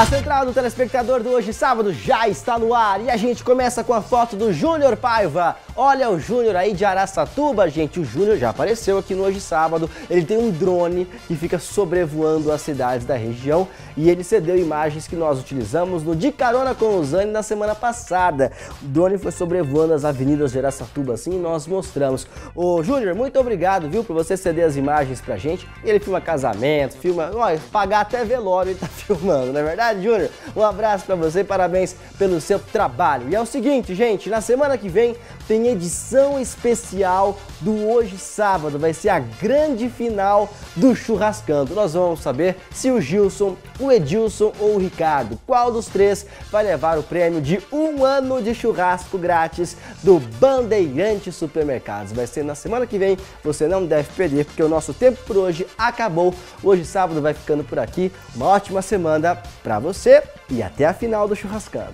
A central do telespectador do Hoje Sábado já está no ar e a gente começa com a foto do Júnior Paiva. Olha o Júnior aí de Araçatuba, gente. O Júnior já apareceu aqui no Hoje Sábado. Ele tem um drone que fica sobrevoando as cidades da região e ele cedeu imagens que nós utilizamos no De Carona com o Zane na semana passada. O drone foi sobrevoando as avenidas de Araçatuba assim e nós mostramos. Ô Júnior, muito obrigado, viu, por você ceder as imagens pra gente. Ele filma casamento, filma, olha, pagar até velório ele tá filmando, não é verdade? Verdade, Júnior? Um abraço para você, parabéns pelo seu trabalho. E é o seguinte, gente, na semana que vem tem edição especial do Hoje Sábado. Vai ser a grande final do Churrascando. Nós vamos saber se o Gilson, o Edilson ou o Ricardo, qual dos três vai levar o prêmio de um ano de churrasco grátis do Bandeirante Supermercados. Vai ser na semana que vem, você não deve perder, porque o nosso tempo por hoje acabou. Hoje sábado vai ficando por aqui. Uma ótima semana para você e até a final do Churrascando.